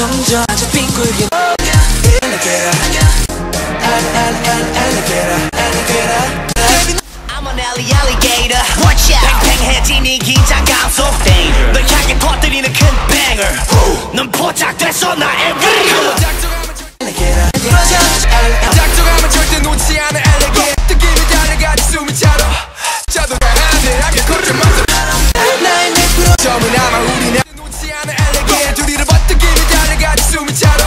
점점 아주 빙굴게 숨이 차도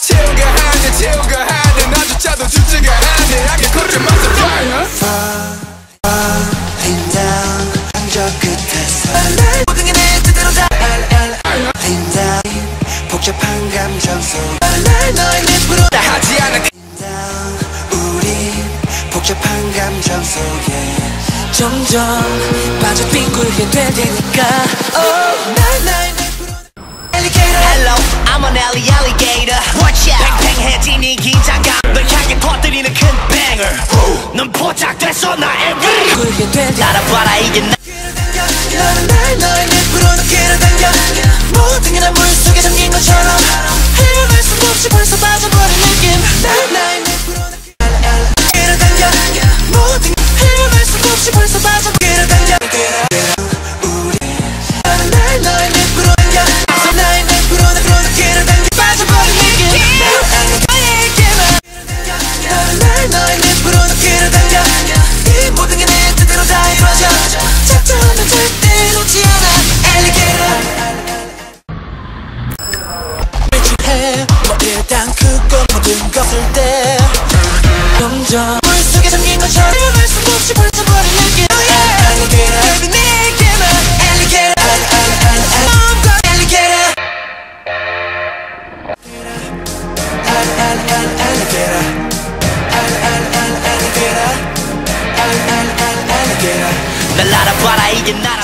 채우가 한대 채우가 한대 나조차도 주체가 한대 함께 거점마저 fire Falling down 한적 끝에서 날 모든 게내 뜻대로 다 Al- al- Falling down 복잡한 감정 속날 너의 늪으로 다 하지 않은 down 우리 복잡한 감정 속에 점점 빠져 빙굴게 될 테니까 oh, 날나 I'm an alley alligator. Watch out. 팽팽해진 이 긴장감 널 향해 터뜨리는 큰 banger. 넌 포착됐어 나의 real 굴게 될 테니까 알아봐라 이게 나. 너는 날 너의 늪으로 느끼려 당겨. 모든 게다 물속에 잠긴 것처럼. 헤어날 수 없이 벌써 빠져버린 느낌 뜨겁을 때 점점 물속에 잠긴 것처럼 알수 없이 번쩍거리는 그 게날 알아봐라 이게 나라.